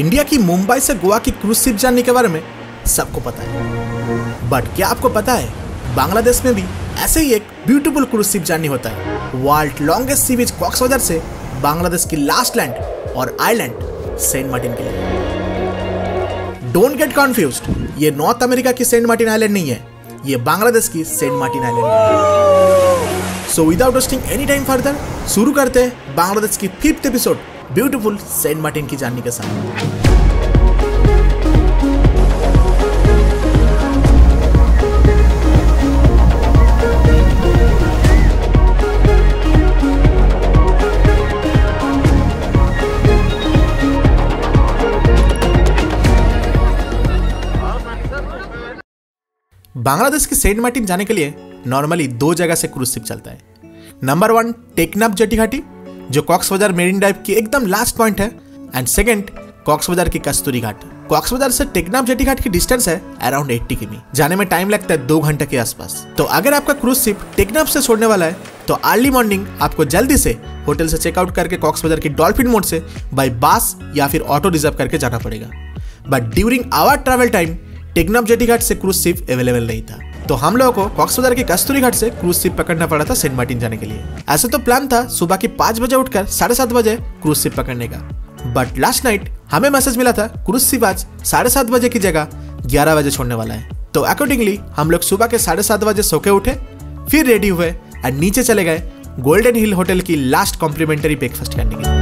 India की मुंबई से गोवा की क्रूज शिप जाने के बारे में सबको पता है। बट क्या आपको पता है, बांग्लादेश में भी ऐसे ही एक ब्यूटीफुल क्रूज शिप जर्नी होता है। वर्ल्ड लॉन्गेस्ट सी बीच कॉक्सबाजार से बांग्लादेश की लास्ट लैंड और आइलैंड सेंट मार्टिन के लिए। डोंट गेट कॉन्फ्यूज ये नॉर्थ अमेरिका की सेंट मार्टिन आइलैंड नहीं है, ये बांग्लादेश की सेंट मार्टिन आइलैंड है। So without wasting any time further शुरू करते हैं बांग्लादेश की fifth episode beautiful Saint Martin की जानने के साथ बांग्लादेश की सेंट मार्टिन जाने के लिए नॉर्मली दो जगह से क्रूज शिप चलता है। नंबर वन टेकनाप जेटी घाटी जो कॉक्स बाज़ार मेरिन ड्राइव की एकदम लास्ट पॉइंट है। एंड सेकेंड कॉक्स बाज़ार की कस्तूरी घाट। कॉक्स बाज़ार से टेकनाप जेटी घाट की डिस्टेंस है अराउंड 80 किमी। जाने में टाइम लगता है दो घंटे के आसपास। तो अगर आपका क्रूज शिप टेकनाप से छोड़ने वाला है तो अर्ली मॉर्निंग आपको जल्दी से होटल से चेकआउट करके कॉक्स बाज़ार की डॉल्फिन मोड से बाई बस या फिर ऑटो रिज़र्व करके जाना पड़ेगा। But during our travel time Teknaf jetty Ghat से क्रूज शिप अवेलेबल नहीं था। तो हम लोगों को कॉक्सबाजार की कस्तूरी घाट से क्रूज शिप पकड़ना पड़ा था सेंट मार्टिन जाने के लिए। ऐसे तो प्लान था सुबह की पाँच बजे उठकर साढ़े सात बजे क्रूज शिप पकड़ने का। बट लास्ट नाइट हमें मैसेज मिला था, क्रूज शिप आज साढ़े सात बजे की जगह ग्यारह बजे छोड़ने वाला है। तो अकॉर्डिंगली हम लोग सुबह के साढ़े सात बजे सो के उठे, फिर रेडी हुए और नीचे चले गए गोल्डन हिल होटल की लास्ट कॉम्प्लीमेंट्री ब्रेकफास्ट करने के लिए।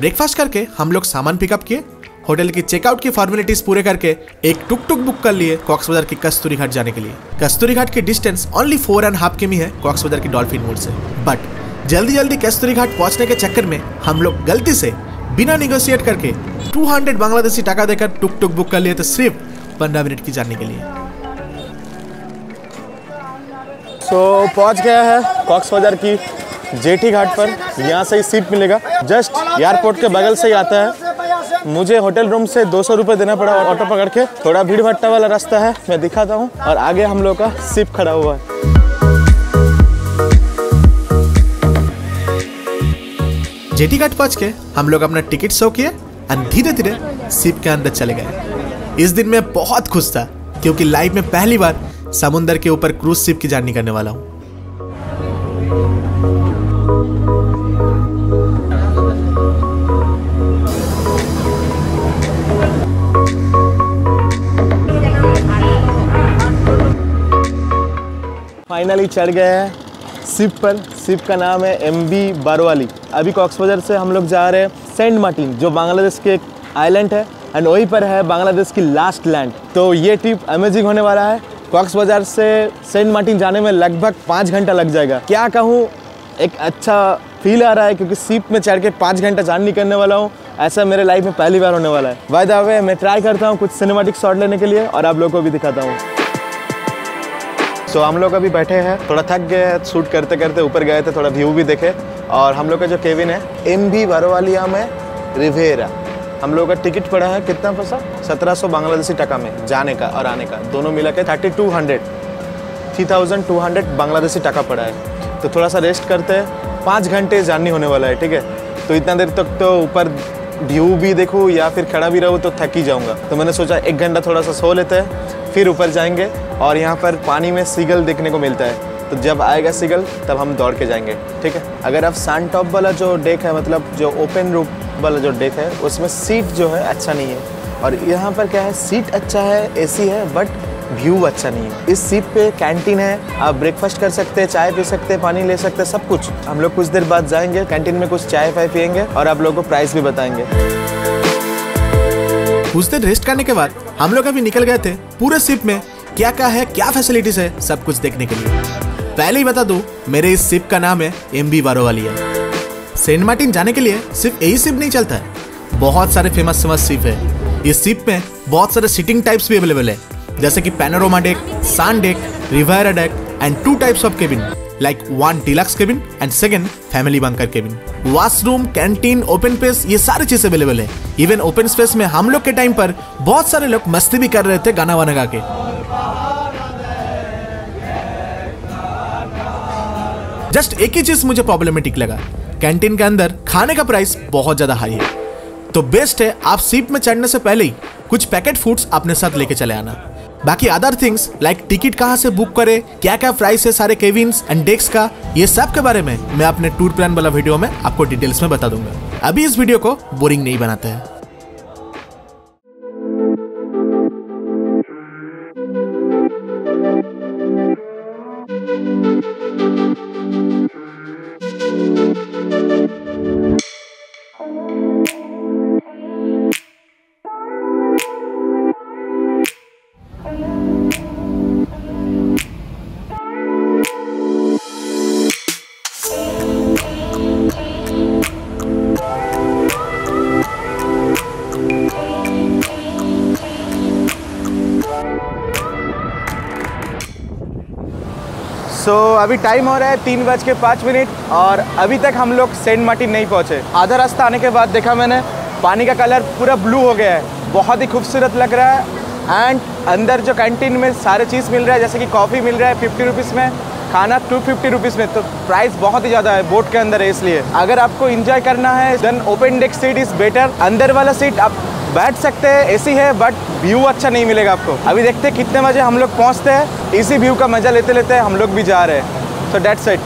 ब्रेकफास्ट करके हम लोग सामान पिकअप किए होटल की चेकआउट की फॉर्मेलिटीज पूरे करके एक टुक टुक बुक कर लिए कॉक्स बाज़ार की कस्तूरी घाट जाने के लिए। कस्तूरी घाट की distance only four and half किमी है कॉक्स बाज़ार की डॉल्फिन मोड से। बट जल्दी जल्दी कस्तूरी घाट पहुँचने के चक्कर में हम लोग गलती से बिना निगोशिएट करके 200 बांग्लादेशी टाका देकर टुक टुक बुक कर लिए थे सिर्फ़ पंद्रह मिनट की जाने के लिए। सो so, पहुँच गया है कॉक्स बाज़ार की जेठी घाट पर यहाँ से ही सीट मिलेगा। जस्ट एयरपोर्ट के बगल से ही आता है। मुझे होटल रूम से दो सौ रुपये देना पड़ा ऑटो पकड़ के। थोड़ा भीड़ भट्टा वाला रास्ता है, मैं दिखाता हूँ। और आगे हम लोग का सिप खड़ा हुआ है। जेटी घाट पहुँच के हम लोग अपना टिकट शो किए और धीरे धीरे सिप के अंदर चले गए। इस दिन मैं बहुत खुश था, क्योंकि लाइफ में पहली बार समुंदर के ऊपर क्रूज शिप की जर्नी करने वाला हूँ। फाइनली चढ़ गए हैं। सिप पर। सिप का नाम है एम बी बारवाली। अभी कॉक्स बाज़ार से हम लोग जा रहे हैं सेंट मार्टिन जो बांग्लादेश के एक आइलैंड है एंड वहीं पर है बांग्लादेश की लास्ट लैंड तो ये ट्रिप अमेजिंग होने वाला है। कॉक्स बाज़ार से सेंट मार्टिन जाने में लगभग पाँच घंटा लग जाएगा। क्या कहूँ एक अच्छा फील आ रहा है क्योंकि सीप में चढ़ के पाँच घंटा जर्नी करने वाला हूँ। ऐसा मेरे लाइफ में पहली बार होने वाला है। बाय द वे मैं ट्राई करता हूँ कुछ सिनेमेटिक शॉट लेने के लिए और आप लोगों को भी दिखाता हूँ। सो so, हम लोग अभी बैठे हैं थोड़ा थक गए हैं शूट करते करते ऊपर गए थे थोड़ा व्यू भी देखे। और हम लोग का जो केविन है एम बी वारोवालिया में रिवेरा हम लोग का टिकट पड़ा है कितना पैसा? सत्रह सौ बांग्लादेशी टका में जाने का और आने का। दोनों मिला के thirty two hundred three thousand two hundred Bangladeshi taka पड़ा है। तो थोड़ा सा रेस्ट करते हैं। पाँच घंटे जर्नी होने वाला है, ठीक है? तो इतना देर तक तो ऊपर व्यू भी देखूँ या फिर खड़ा भी रहूँ तो थक ही जाऊँगा। तो मैंने सोचा एक घंटा थोड़ा सा सो लेते हैं, फिर ऊपर जाएँगे और यहाँ पर पानी में सीगल देखने को मिलता है। तो जब आएगा सीगल, तब हम दौड़ के जाएँगे, ठीक है? अगर आप सैंड टॉप वाला जो डेक है मतलब जो ओपन रूप वाला जो डेक है, उसमें सीट जो है अच्छा नहीं है। और यहाँ पर क्या है सीट अच्छा है एसी है बट व्यू अच्छा नहीं है। इस सीट पे कैंटीन है, आप ब्रेकफास्ट कर सकते हैं, चाय पी सकते हैं, पानी ले सकते हैं, सब कुछ। हम लोग कुछ देर बाद जाएँगे कैंटीन में कुछ चाय फाय पियेंगे और आप लोगों को प्राइस भी बताएँगे। कुछ देर रेस्ट करने के बाद हम लोग अभी निकल गए थे पूरे शिप में। क्या क्या है, क्या फैसिलिटीज़ है, सब कुछ देखने के लिए। पहले ही बता दूँ, मेरे इस शिप का नाम है एम बी वारोवालिया सेंट मार्टिन जाने के लिए सिर्फ़ यही सिप नहीं चलता है। बहुत सारे फ़ेमस फ़ेमस सिप है। इस सिप में बहुत सारे सिटिंग टाइप्स भी अवेलेबल है। जैसे कि panorama deck sun deck riviera deck and two types of cabin like one deluxe cabin and second family bunker cabin washroom canteen open space ये सारी चीज़ अवेलेबल है। इवन ओपन स्पेस में हम लोग के टाइम पर बहुत सारे लोग मस्ती भी कर रहे थे गाना वाना गा के। जस्ट एक ही चीज़ मुझे प्रॉब्लमेटिक लगा। कैंटीन के अंदर खाने का प्राइस बहुत ज़्यादा हाई है। तो बेस्ट है आप सीप में चढ़ने से पहले ही कुछ पैकेट फूड्स अपने साथ लेके चले आना। बाकी अदर थिंग्स लाइक टिकट कहाँ से बुक करे क्या क्या प्राइस है सारे केविन्स एंड डेक्स का, ये सब के बारे में मैं अपने टूर प्लान वाला वीडियो में आपको डिटेल्स में बता दूँगा। अभी इस वीडियो को बोरिंग नहीं बनाते हैं। सो so, अभी टाइम हो रहा है तीन बज के पाँच मिनट और अभी तक हम लोग सेंट मार्टिन नहीं पहुँचे। आधा रास्ता आने के बाद देखा मैंने पानी का कलर पूरा ब्लू हो गया है। बहुत ही खूबसूरत लग रहा है। एंड अंदर जो कैंटीन में सारे चीज़ मिल रहा है जैसे कि कॉफ़ी मिल रहा है फिफ्टी रुपीज़ में खाना टू फिफ्टी रुपीज़ में तो प्राइस बहुत ही ज़्यादा है बोट के अंदर है इसलिए। अगर आपको इंजॉय करना है then open deck seat is better अंदर वाला सीट आप बैठ सकते हैं एसी है बट व्यू अच्छा नहीं मिलेगा आपको। अभी देखते हैं कितने बजे हम लोग पहुँचते हैं। इसी व्यू का मज़ा लेते लेते हम लोग भी जा रहे हैं। So that's it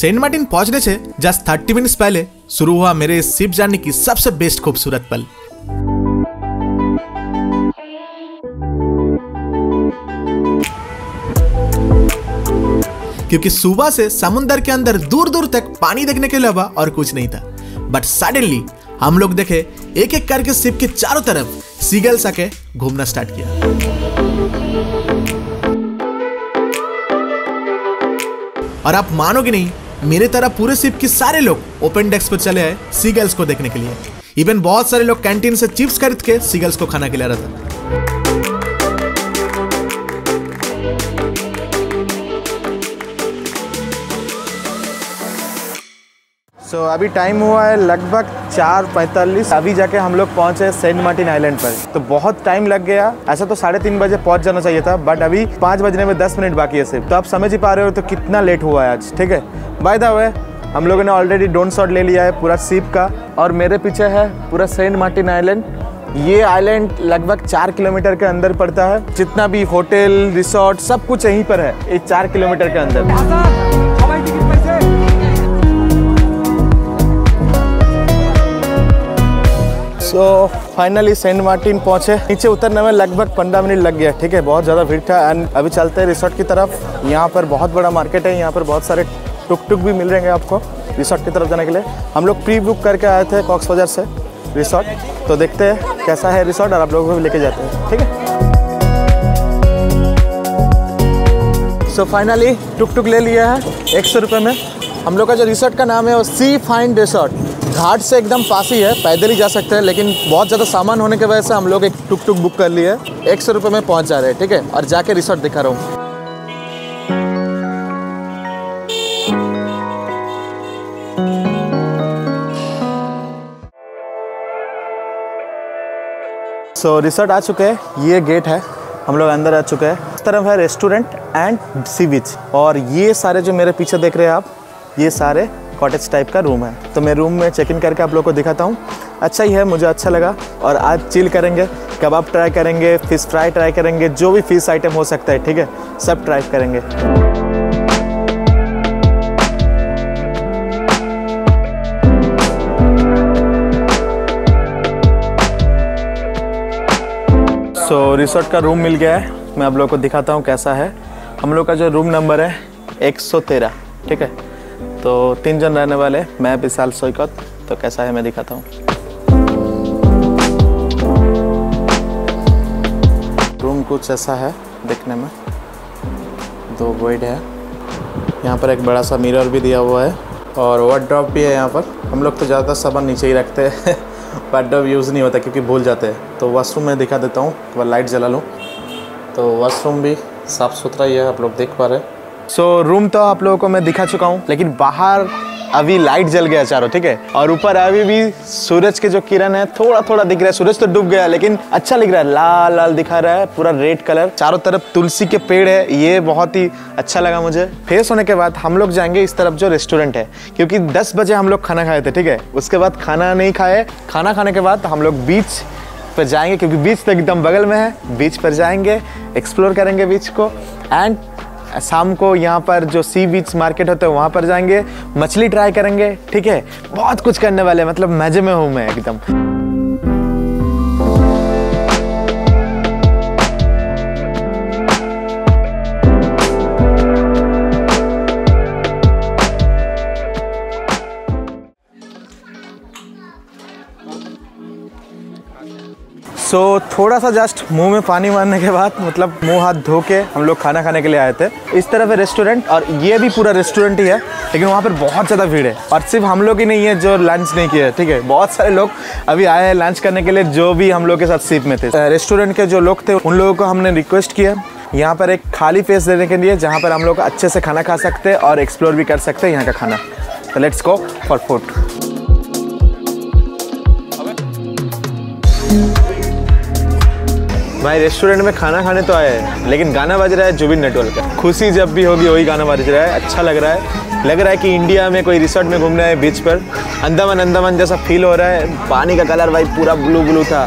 Saint Martin पहुँचने से जस्ट थर्टी मिनट्स पहले शुरू हुआ मेरे इस शिप जाने की सबसे बेस्ट खूबसूरत पल। क्योंकि सुबह से समुंदर के अंदर दूर दूर तक पानी देखने के अलावा और कुछ नहीं था। बट सडनली हम लोग देखे एक एक करके शिप के चारों तरफ़ सीगल्स आके घूमना स्टार्ट किया। और आप मानोगे नहीं मेरे तरह पूरे शिप के सारे लोग ओपन डेस्क पर चले आए सीगल्स को देखने के लिए। इवन बहुत सारे लोग कैंटीन से चिप्स खरीद के सीगल्स को खाना खिला रहा था। सो so, अभी टाइम हुआ है लगभग चार पैंतालीस। अभी जाके हम लोग पहुँचे सेंट मार्टिन आइलैंड पर। तो बहुत टाइम लग गया। ऐसा तो साढ़े तीन बजे पहुँच जाना चाहिए था बट अभी पाँच बजने में दस मिनट बाकी है सिर्फ़। तो आप समझ ही पा रहे हो तो कितना लेट हुआ है आज ठीक है? बाय द वे हम लोगों ने ऑलरेडी डोन शॉट ले लिया है पूरा सीप का और मेरे पीछे है पूरा सेंट मार्टिन आइलैंड ये आइलैंड लगभग चार किलोमीटर के अंदर पड़ता है। जितना भी होटल रिसोर्ट सब कुछ यहीं पर है ये चार किलोमीटर के अंदर। सो फाइनली सेंट मार्टिन पहुँचे। नीचे उतरने में लगभग पंद्रह मिनट लग गया। ठीक है, बहुत ज़्यादा भीड़ था। एंड अभी चलते हैं रिसोर्ट की तरफ़। यहाँ पर बहुत बड़ा मार्केट है। यहाँ पर बहुत सारे टुक टुक भी मिल रहेंगे आपको रिसोर्ट की तरफ़ जाने के लिए। हम लोग प्री बुक करके आए थे कॉक्स बाज़ार से रिसोर्ट तो देखते हैं कैसा है रिसोर्ट और आप लोगों को भी लेके जाते हैं। ठीक है? सो फाइनली टुक टुक ले लिया है एक सौ रुपये में। हम लोग का जो रिसोर्ट का नाम है वो सी फाइन रिसोर्ट घाट से एकदम पास ही है पैदल ही जा सकते हैं लेकिन बहुत ज़्यादा सामान होने की वजह से हम लोग एक टुक टुक बुक कर लिए एक सौ रुपये में पहुँच जा रहे हैं ठीक है? और जाके रिसोर्ट दिखा रहा हूँ। सो so, रिसोर्ट आ चुके हैं ये गेट है हम लोग अंदर आ चुके हैं। इस तरफ़ है रेस्टोरेंट एंड सी बीच और ये सारे जो मेरे पीछे देख रहे हैं आप ये सारे कॉटेज टाइप का रूम है। तो मैं रूम में चेक इन करके आप लोग को दिखाता हूँ। अच्छा ही है मुझे अच्छा लगा। और आज चिल करेंगे। कबाब ट्राई करेंगे फ़िश फ्राई ट्राई करेंगे जो भी फ़िश आइटम हो सकता है ठीक है? सब ट्राई करेंगे। सो so, रिसोर्ट का रूम मिल गया है। मैं आप लोग को दिखाता हूँ कैसा है। हम लोग का जो रूम नंबर है 113 ठीक है? तो तीन जन रहने वाले मैं विशाल सोइकत। तो कैसा है मैं दिखाता हूँ। रूम कुछ ऐसा है देखने में। दो बेड है। यहाँ पर एक बड़ा सा मिरर भी दिया हुआ है। और वार्ड ड्रॉप भी है यहाँ पर। हम लोग तो ज़्यादातर सामान नीचे ही रखते हैं। डब यूज़ नहीं होता क्योंकि भूल जाते हैं। तो वॉशरूम में दिखा देता हूँ। एक बार लाइट जला लूँ। तो वॉशरूम भी साफ़ सुथरा ही है। आप लोग देख पा रहे हैं। सो so, रूम तो आप लोगों को मैं दिखा चुका हूँ लेकिन बाहर अभी लाइट जल गया चारों ठीक है? और ऊपर अभी भी सूरज के जो किरण है थोड़ा थोड़ा दिख रहा है। सूरज तो डूब गया लेकिन अच्छा दिख रहा है। लाल लाल दिखा रहा है पूरा रेड कलर चारों तरफ़ तुलसी के पेड़ है ये बहुत ही अच्छा लगा मुझे। फेस होने के बाद हम लोग जाएँगे इस तरफ़ जो रेस्टोरेंट है क्योंकि दस बजे हम लोग खाना खाए थे ठीक है? उसके बाद खाना नहीं खाए। खाना खाने के बाद हम लोग बीच पर जाएँगे क्योंकि बीच तो एकदम बगल में है। बीच पर जाएँगे एक्सप्लोर करेंगे बीच को। एंड शाम को यहाँ पर जो सी बीच मार्केट होता है, वहाँ पर जाएँगे, मछली ट्राई करेंगे, ठीक है? बहुत कुछ करने वाले मतलब मज़े में हूँ मैं एकदम। सो so, थोड़ा सा जस्ट मुँह में पानी मारने के बाद मतलब मुँह हाथ धो के हम लोग खाना खाने के लिए आए थे। इस तरफ़ है रेस्टोरेंट और ये भी पूरा रेस्टोरेंट ही है लेकिन वहाँ पर बहुत ज़्यादा भीड़ है। और सिर्फ़ हम लोग ही नहीं है जो लंच नहीं किया है ठीक है? बहुत सारे लोग अभी आए हैं लंच करने के लिए जो भी हम लोग के साथ सीप में थे। रेस्टोरेंट के जो लोग थे उन लोगों को हमने रिक्वेस्ट किया। यहाँ पर एक खाली फेस देने के लिए जहाँ पर हम लोग अच्छे से खाना खा सकते हैं और एक्सप्लोर भी कर सकते हैं यहाँ का खाना। लेट्स गो फॉर फ़ूड भाई रेस्टोरेंट में खाना खाने तो आए हैं लेकिन गाना बज रहा है जुबिन नेटवर्क का। खुशी जब भी होगी वही गाना बज रहा है। अच्छा लग रहा है। लग रहा है कि इंडिया में कोई रिसोर्ट में घूमना है बीच पर। अंदामन अंदामन जैसा फील हो रहा है। पानी का कलर भाई पूरा ब्लू ब्लू था।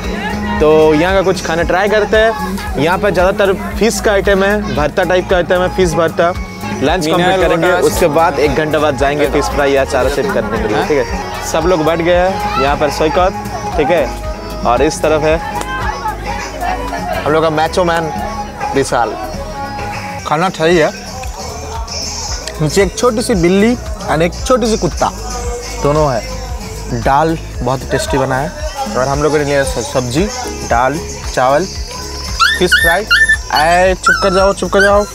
तो यहाँ का कुछ खाना ट्राई करते हैं। यहाँ पर ज़्यादातर फ़िश का आइटम है। भरता टाइप का आइटम है फ़िश भरता। लंच कंप्लीट करेंगे उसके बाद एक घंटे बाद जाएँगे फ़िश फ्राई या चारा सिप करने के लिए ठीक है? सब लोग बैठ गए हैं। यहाँ पर सोईकत ठीक है? और इस तरफ़ है हम लोग का मैचो मैन विशाल। खाना सही है। नीचे एक छोटी सी बिल्ली एंड एक छोटी सी कुत्ता। दोनों है। दाल बहुत टेस्टी बना है। और हम लोगों ने लिया सब्ज़ी, दाल, चावल फ़िश फ्राई आए, चुप कर जाओ, चुप कर जाओ।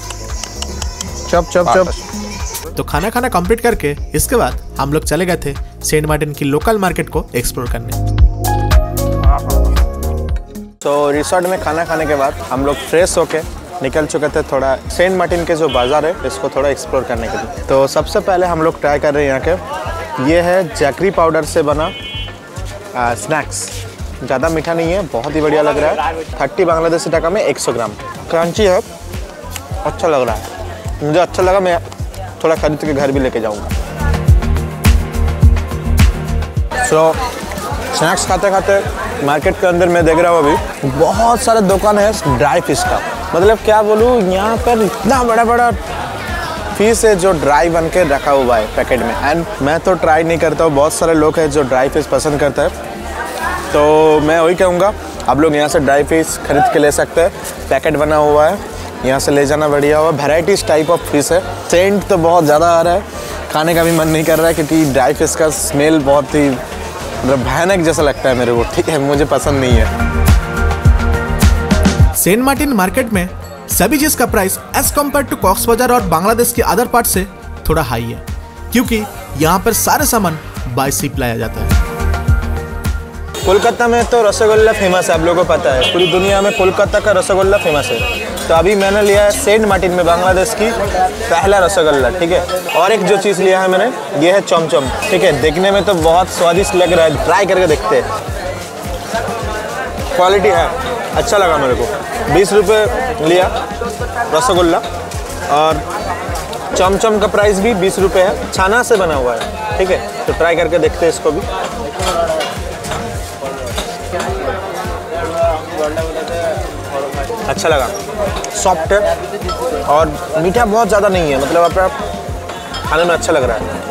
चुप चुप चुप। तो खाना खाना कंप्लीट करके इसके बाद हम लोग चले गए थे सेंट मार्टिन की लोकल मार्केट को एक्सप्लोर करने। तो रिसोर्ट में खाना खाने के बाद हम लोग फ्रेश होके निकल चुके थे थोड़ा सेंट मार्टिन के जो बाज़ार है इसको थोड़ा एक्सप्लोर करने के लिए। तो सबसे पहले हम लोग ट्राई कर रहे हैं यहाँ के। ये है जैकरी पाउडर से बना आ, स्नैक्स ज़्यादा मीठा नहीं है बहुत ही बढ़िया लग रहा है। थर्टी बांग्लादेशी टका में 100 ग्राम। क्रंची है। अच्छा लग रहा है। मुझे अच्छा लगा मैं थोड़ा खरीद के घर भी लेके जाऊँगा। सो स्नैक्स खाते खाते मार्केट के अंदर मैं देख रहा हूँ अभी, बहुत सारे दुकान है ड्राई फ़िश का। मतलब क्या बोलूँ, यहाँ पर इतना बड़ा बड़ा फ़िश है जो ड्राई बन के रखा हुआ है पैकेट में। एंड मैं तो ट्राई नहीं करता हूँ, बहुत सारे लोग हैं जो ड्राई फ़िश पसंद करता है। तो मैं वही कहूँगा, आप लोग यहाँ से ड्राई फ़िश खरीद के ले सकते हैं। पैकेट बना हुआ है, यहाँ से ले जाना बढ़िया हुआ वेराइटीज टाइप ऑफ़ फ़िश है। सेंट तो बहुत ज़्यादा आ रहा है। खाने का भी मन नहीं कर रहा है क्योंकि ड्राई फ़िश का स्मेल बहुत ही मतलब भयानक जैसा लगता है मेरे को। ठीक है मुझे पसंद नहीं है। सेंट मार्टिन मार्केट में सभी चीज़ का price as compared to Cox's Bazar और बांग्लादेश के अदर पार्ट से थोड़ा हाई है। क्योंकि यहाँ पर सारे सामान बाय सीप लाया जाता है। कोलकाता में तो रसगुल्ला फ़ेमस है आप लोगों को पता है। पूरी दुनिया में कोलकाता का रसगुल्ला फ़ेमस है। तो अभी मैंने लिया है सेंट मार्टिन में बांग्लादेश की पहला रसगुल्ला, ठीक है? और एक जो चीज़ लिया है मैंने, ये है चमचम, ठीक है? देखने में तो बहुत स्वादिष्ट लग रहा है, ट्राई करके देखते हैं। क्वालिटी है अच्छा लगा मेरे को। बीस रुपये लिया रसगुल्ला, और चमचम का प्राइस भी बीस रुपये है, छाना से बना हुआ है, ठीक है? तो ट्राई करके देखते हैं इसको भी। अच्छा लगा। सॉफ्ट है और मीठा बहुत ज़्यादा नहीं है मतलब अपना खाने में अच्छा लग रहा है।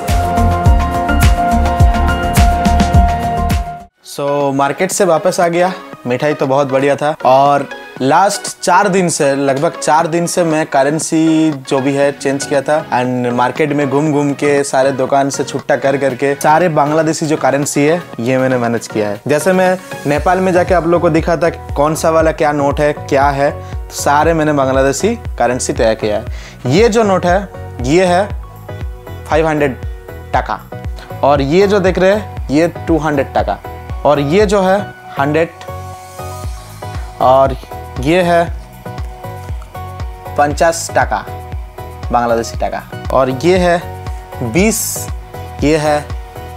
सो so, मार्केट से वापस आ गया। मिठाई तो बहुत बढ़िया था। और लास्ट चार दिन से लगभग चार दिन से मैं करेंसी जो भी है चेंज किया था एंड मार्केट में घूम घूम के सारे दुकान से छुट्टा कर करके सारे बांग्लादेशी जो करेंसी है ये मैंने मैनेज किया है। जैसे मैं नेपाल में जाके आप लोग को दिखा था कौन सा वाला क्या नोट है क्या है सारे मैंने बांग्लादेशी करेंसी तय किया है। ये जो नोट है, ये है फाइव हंड्रेड टका। और ये जो देख रहे हैं, ये टू हंड्रेड टका। और ये जो है हंड्रेड और ये है पंचास टाका, बांग्लादेशी टाका। और ये है बीस, ये है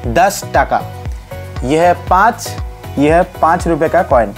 दस टाका। ये है पाँच, ये है पाँच रुपए का कॉइन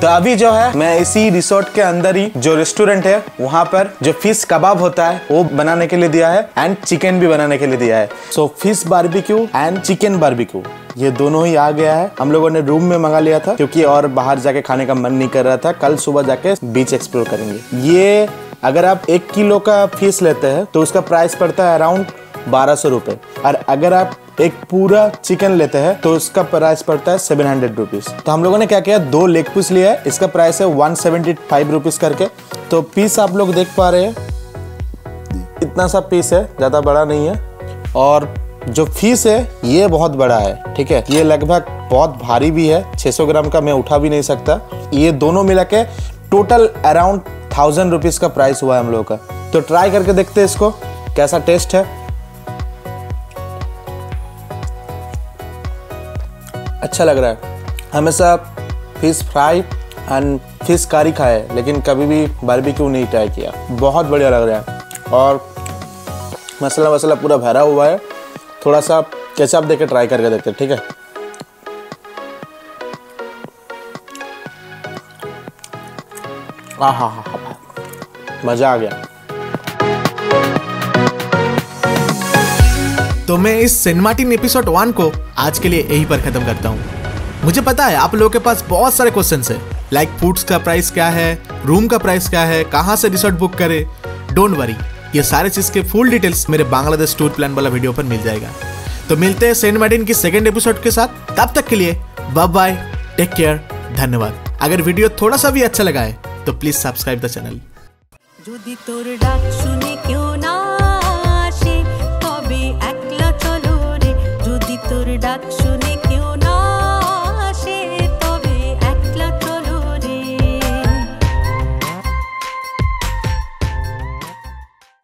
तो अभी जो है, मैं इसी रिसोर्ट के अंदर ही जो रेस्टोरेंट है, वहाँ पर जो फ़िश कबाब होता है, वो बनाने के लिए दिया है एंड चिकन भी बनाने के लिए दिया है। So fish barbecue and chicken barbecue ये दोनों ही आ गया है। हम लोगों ने रूम में मंगा लिया था, क्योंकि और बाहर जाके खाने का मन नहीं कर रहा था। कल सुबह जाके बीच एक्सप्लोर करेंगे। ये, अगर आप एक किलो का फ़िश लेते हैं तो उसका प्राइस पड़ता है अराउंड बारह सौ रुपए। और अगर आप एक पूरा चिकन लेते हैं तो उसका प्राइस पड़ता है सेवन हंड्रेड रुपीज़ तो हम लोगों ने क्या किया? दो लेग पीस लिया है। इसका प्राइस है वन सेवेंटी फाइव रुपीज़ करके। तो पीस आप लोग देख पा रहे हैं। इतना सा पीस है, ज़्यादा बड़ा नहीं है। और जो फ़ीस है, ये बहुत बड़ा है, ठीक है? ये लगभग बहुत भारी भी है। 600 ग्राम का मैं उठा भी नहीं सकता। ये दोनों मिला के टोटल अराउंड थाउज़ेंड रुपीज़ का प्राइस हुआ है हम लोग का। तो ट्राई करके देखते हैं इसको, कैसा टेस्ट है। अच्छा लग रहा है। हमेशा फ़िश फ्राई एंड फ़िश कारी खाए, लेकिन कभी भी बारबेक्यू नहीं ट्राई किया। बहुत बढ़िया लग रहा है। और मसाला वसाला पूरा भरा हुआ है। थोड़ा सा कैसे केचप देके ट्राई करके देखते ठीक है? हाँ हाँ हाँ। मज़ा आ गया। तो मैं इस सेंट मार्टिन एपिसोड वन को आज के लिए यहीं पर खत्म करता हूँ। मुझे पता है आप लोगों के पास बहुत सारे क्वेश्चन है। लाइक फूड्स का प्राइस क्या है? रूम का प्राइस क्या है? कहाँ से रिसोर्ट बुक करे? डोंट वरी ये सारे चीज़ के फुल डिटेल्स मेरे बांग्लादेश टूर प्लान वाला वीडियो पर मिल जाएगा। तो मिलते हैं सेंट मार्टिन की सेकेंड एपिसोड के साथ। तब तक के लिए बाय बाय टेक केयर धन्यवाद। अगर वीडियो थोड़ा सा भी अच्छा लगा है तो प्लीज़ सब्सक्राइब द चैनल ডাক